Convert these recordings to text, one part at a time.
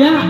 Yeah.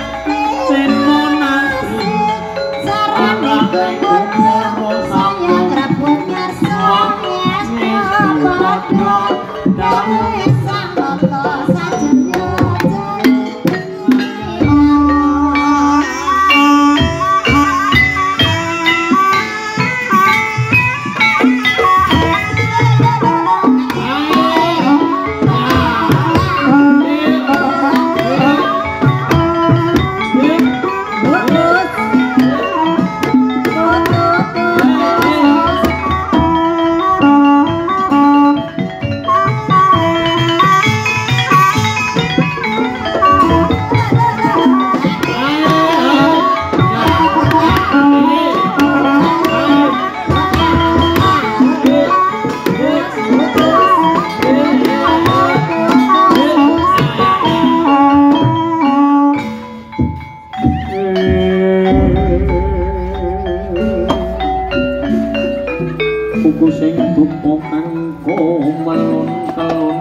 aku sing dupa kang komelon kalon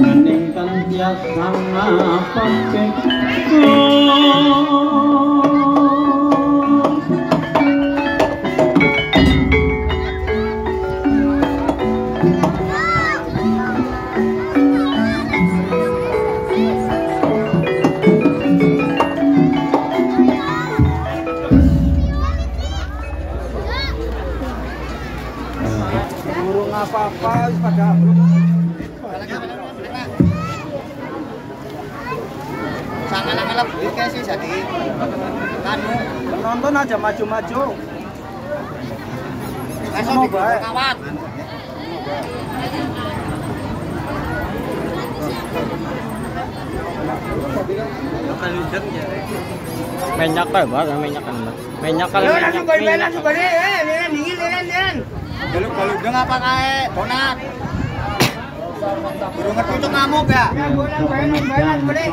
nganing kan biasa ngapake oh. Sangat ngelap duit kayak sih jadi kanu nonton aja maju-maju Mau di baik. kawat. Menyak kae ba, menyak kan. Menyak kan. Yo langsung balik balik langsung balik eh dingin. Belum kalau udah ngapa kae donat. Burung ngerti itu ngamuk ya. Ya balik.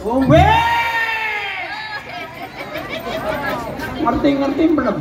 Ngombe. Ngerti-ngerti bener.